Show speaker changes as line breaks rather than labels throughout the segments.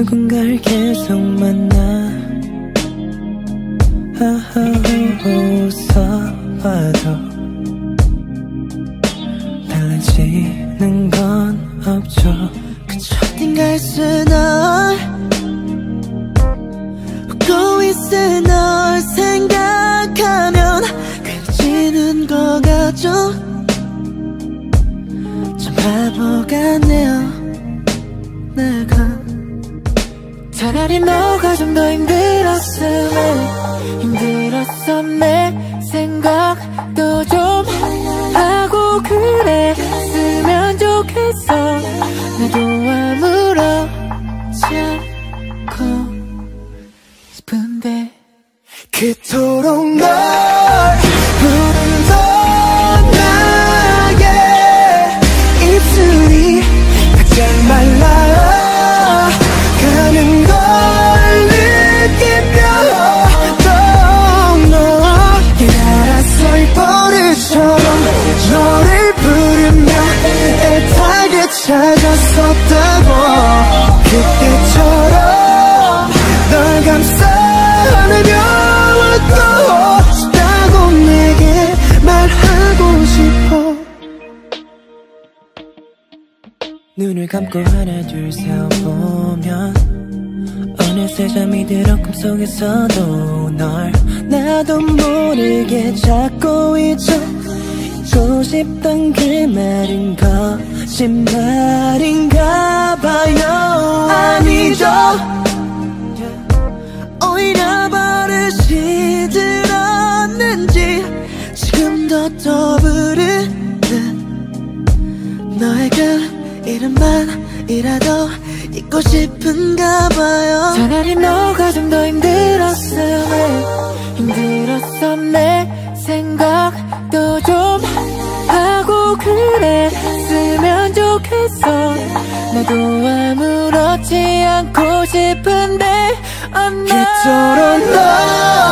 누군가를 계속 만나. 웃어봐도 달라지는 건 없죠
그저 어딘가에 널 있을 널 차라리 너가 좀 더 힘들었으면 힘들었어 내 생각도 좀 하고 그랬으면 좋겠어
눈을 감고 하나 둘 세어보면 어느새 잠이 들어 꿈속에서도 널 나도 모르게 찾고 있죠 잊고 싶던 그 말은 거짓말인가 봐요.
아니죠. 오히려 버릇이 들었는지 지금도 떠부 이름만이라도 잊고 싶은가 봐요. 차라리 너가 좀 더 힘들었으면 힘들었어 내 생각도 좀 하고 그랬으면 좋겠어. 나도 아무렇지 않고 싶은데 그토록 널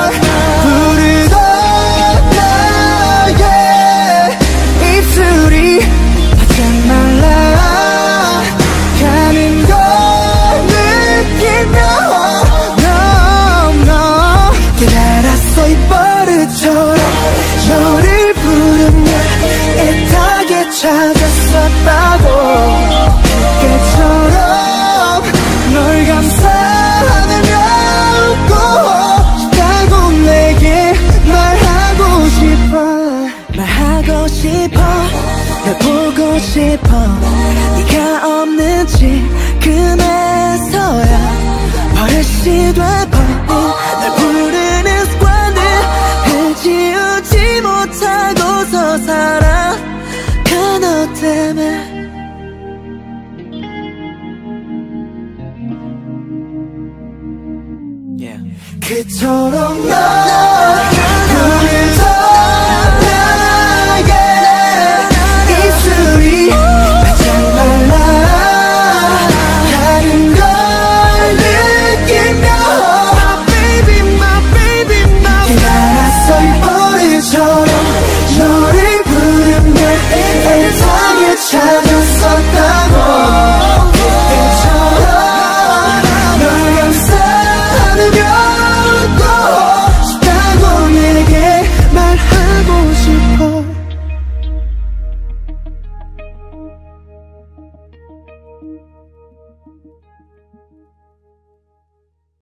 버릇처럼 너를 부르며 애타게 찾았었다고. 그때처럼 널 감싸안으며 웃고 싶다고 내게 말하고 싶어. 말하고 싶어. 널 보고 싶어. 네가 없는 지금에서야 버릇이 돼 그토록 널